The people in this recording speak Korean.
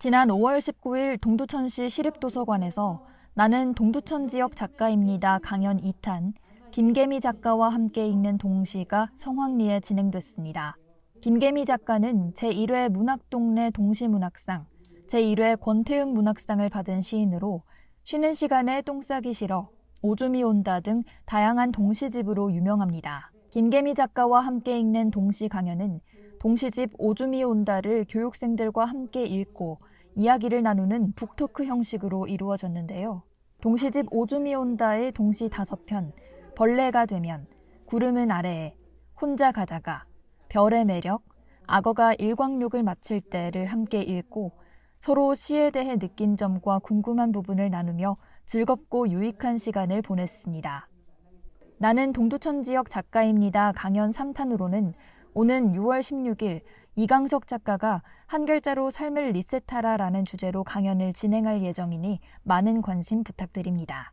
지난 5월 19일 동두천시 시립도서관에서 나는 동두천 지역 작가입니다 강연 2탄 김계미 작가와 함께 읽는 동시가 성황리에 진행됐습니다. 김계미 작가는 제1회 문학동네 동시문학상, 제1회 권태흥 문학상을 받은 시인으로 쉬는 시간에 똥 싸기 싫어, 오줌이 온다 등 다양한 동시집으로 유명합니다. 김계미 작가와 함께 읽는 동시 강연은 동시집 오줌이 온다를 교육생들과 함께 읽고 이야기를 나누는 북토크 형식으로 이루어졌는데요. 동시집 오줌이 온다의 동시 다섯 편, 벌레가 되면, 구름은 아래에, 혼자 가다가, 별의 매력, 악어가 일광욕을 마칠 때를 함께 읽고 서로 시에 대해 느낀 점과 궁금한 부분을 나누며 즐겁고 유익한 시간을 보냈습니다. 나는 동두천 지역 작가입니다. 강연 3탄으로는 오는 6월 16일 이강석 작가가 한 글자로 삶을 리셋하라라는 주제로 강연을 진행할 예정이니 많은 관심 부탁드립니다.